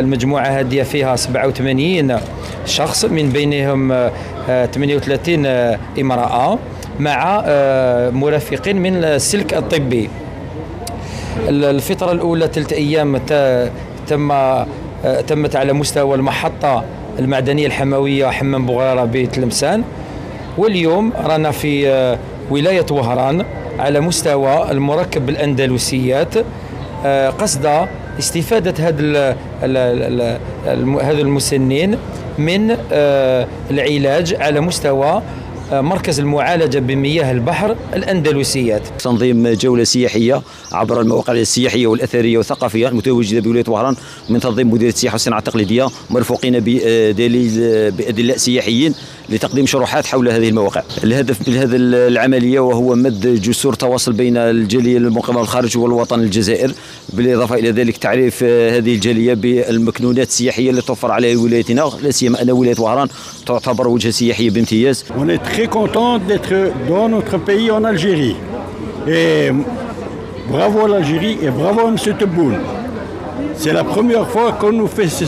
المجموعة هذه فيها 87 شخص من بينهم آه، 38 آه، امرأة مع آه، مرافقين من السلك الطبي. الفترة الأولى ثلاث أيام تم آه، تمت على مستوى المحطة المعدنية الحموية حمام بغرارة بتلمسان واليوم رانا في آه، ولاية وهران على مستوى المركب الأندلسيات آه، قصد ال- الم- هذا المسنين من آه، العلاج على مستوى مركز المعالجة بمياه البحر الأندلسيات. تنظيم جولة سياحية عبر المواقع السياحية والأثرية والثقافية المتواجدة بولاية وهران من تنظيم مديرية السياحة والصناعة التقليدية مرفوقين بدليل بأدلاء سياحيين لتقديم شروحات حول هذه المواقع. الهدف من هذه العملية وهو مد جسور تواصل بين الجالية المقيمة بالخارج والوطن الجزائر بالإضافة إلى ذلك تعريف هذه الجالية بالمكنونات السياحية اللي توفر عليها ولايتنا لا سيما أن ولاية وهران تعتبر وجهة سياحية بامتياز. très content d'être dans notre pays en Algérie. Et bravo à l'Algérie et bravo à M. Tebboune. C'est la première fois qu'on nous fait ce,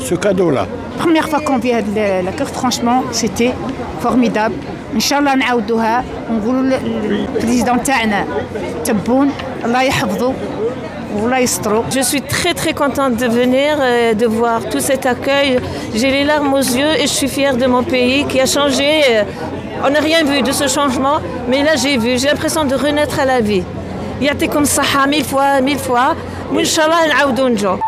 ce cadeau-là. première fois qu'on vient à la carte, franchement, c'était formidable. Inch'Allah نعاودوها ونقولوا للبريزيدون تاعنا تبون الله يحفظه والله يسترو Je suis très très contente de venir, euh, de voir tout cet accueil. J'ai les larmes aux yeux et je suis fière de mon pays qui a changé. Euh, On n'a rien vu de ce changement, mais là j'ai vu, j'ai l'impression de renaître à la vie. يعطيكم الصحة mille fois, mille fois. وإن شاء الله نعاودوا نجو.